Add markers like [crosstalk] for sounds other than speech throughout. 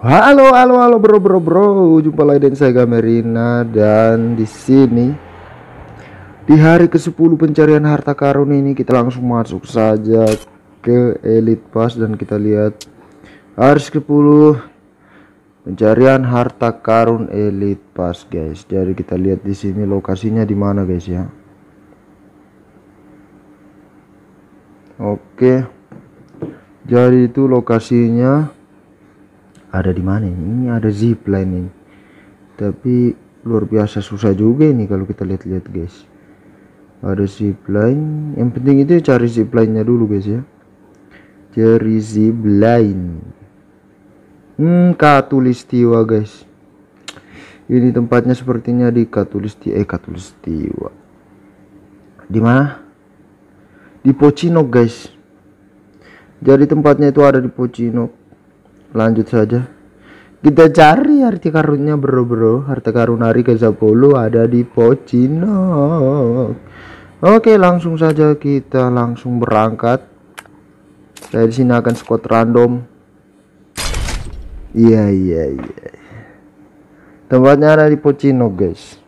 Halo, halo, halo bro, bro, bro. Jumpa lagi dengan saya Gamerina dan di sini di hari ke-10 pencarian harta karun ini kita langsung masuk saja ke Elite Pass dan kita lihat hari ke-10 pencarian harta karun Elite Pass, guys. Jadi kita lihat di sini lokasinya di mana, guys ya. Oke. Jadi itu lokasinya ada di mana ini? Ini ada zipline ini. Tapi luar biasa susah juga ini kalau kita lihat-lihat guys. Ada zipline. Yang penting itu cari zipline-nya dulu guys ya. Cari zipline. Hmm, Katulistiwa guys. Ini tempatnya sepertinya di Katulistiwa. Eh, Katulistiwa. Di mana? Di Pocinok guys. Jadi tempatnya itu ada di Pocinok lanjut saja. Kita cari harta karunnya bro bro. Harta karun hari ke 10 ada di Pocino oke langsung saja kita langsung berangkat. Saya di sini akan squad random. Iya iya iya. Tempatnya ada di Pocino guys.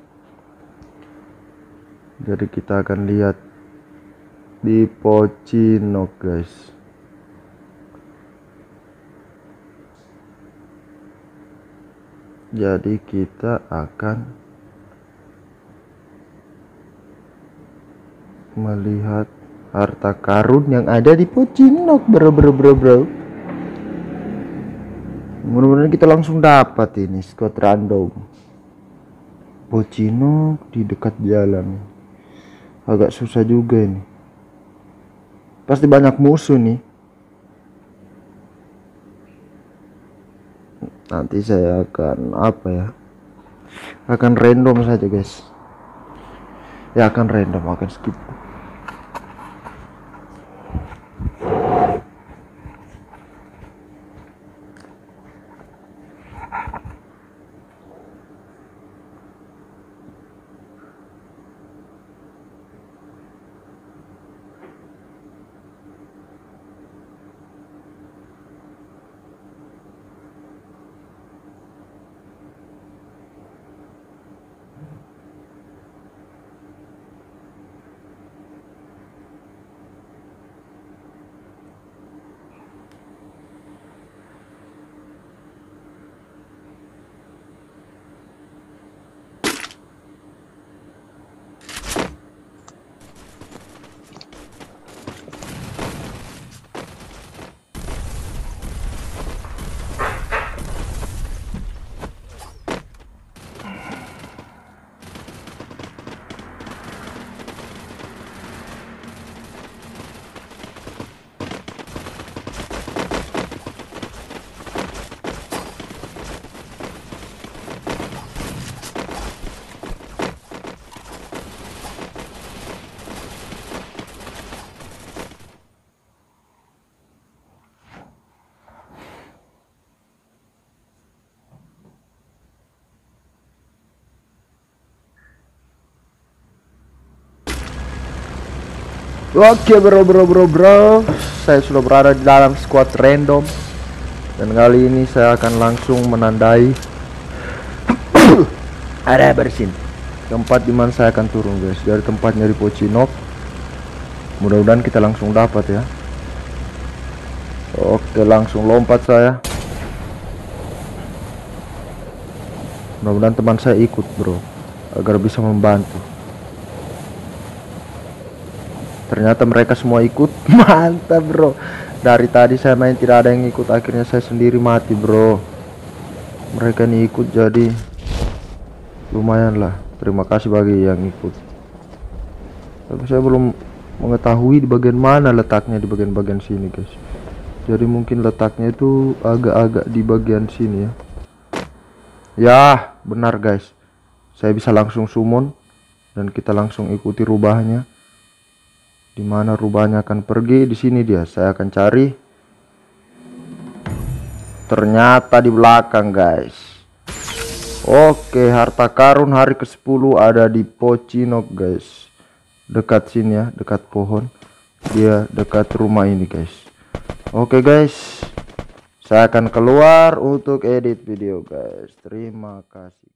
Jadi kita akan lihat di Pocino guys jadi kita akan melihat harta karun yang ada di Pocinok bro bro bro bro mudah-mudahan kita langsung dapat ini squad random. Pocinok di dekat jalan. Agak susah juga ini. Pasti banyak musuh nih nanti saya akan apa ya akan random saja guys. Ya akan random akan skip Oke bro bro bro bro. Saya sudah berada di dalam squad random. Dan kali ini saya akan langsung menandai [coughs] Ada bersin Tempat di mana saya akan turun guys. Dari tempatnya di Pocinok Mudah-mudahan kita langsung dapat ya. Oke langsung lompat saya. Mudah-mudahan teman saya ikut bro Agar bisa membantu ternyata mereka semua ikut. [laughs] Mantap bro. Dari tadi saya main tidak ada yang ikut. Akhirnya saya sendiri mati bro. Mereka ini ikut jadi lumayan lah. Terima kasih bagi yang ikut. Tapi saya belum mengetahui di bagian mana letaknya di bagian-bagian sini guys. Jadi mungkin letaknya itu agak-agak di bagian sini ya. Ya benar guys. Saya bisa langsung summon dan kita langsung ikuti rubahnya di mana rubahnya akan pergi di sini dia. Saya akan cari. Ternyata di belakang guys. Oke harta karun hari ke-10 ada di Pocinok guys. Dekat sini ya dekat pohon. Dia dekat rumah ini guys. Oke guys. Saya akan keluar untuk edit video guys. Terima kasih